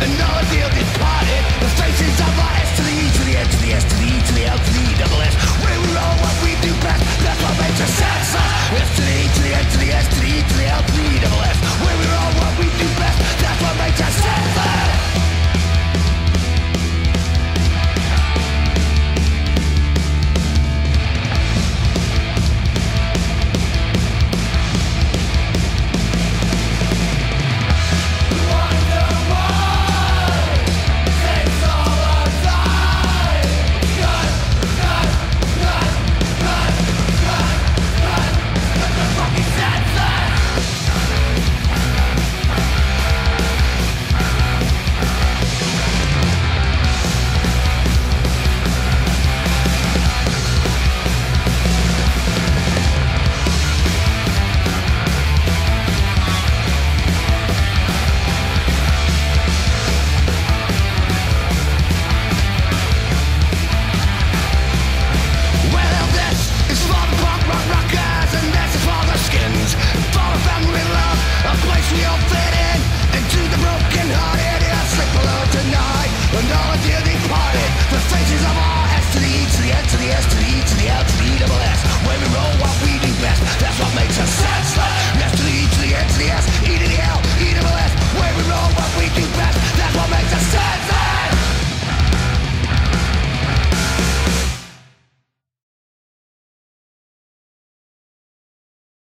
Another deal departed. The faces of our S to the E to the N to the S to the E to the L to the